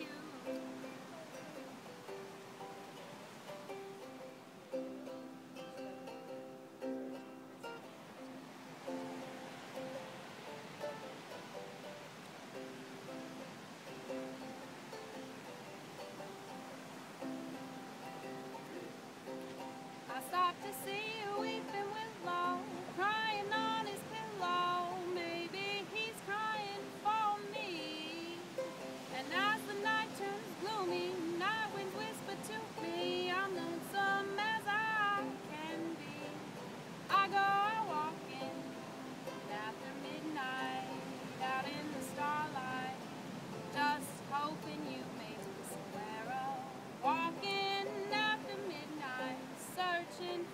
you.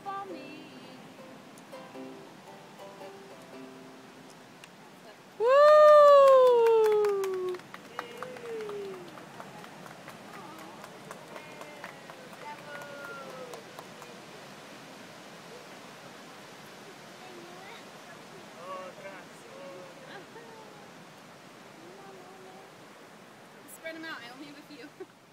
for me. Woo! Spread them out, I only have a few.